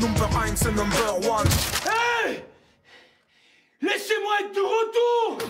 number 1, c'est number 1. Hey Laissez-moi être de retour